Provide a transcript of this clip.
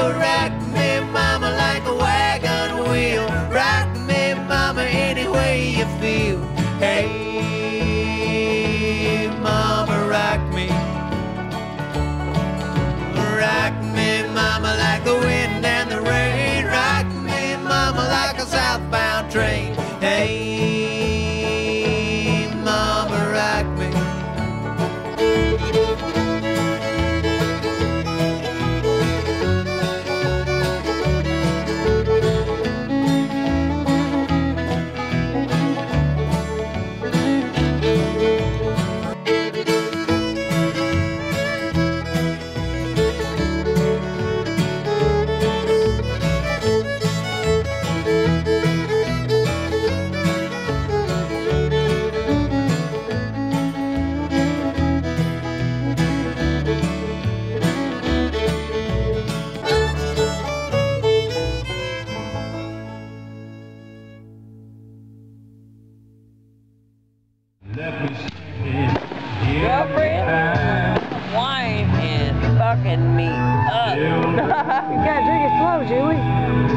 a rat fucking me up. you gotta drink it slow, Julie.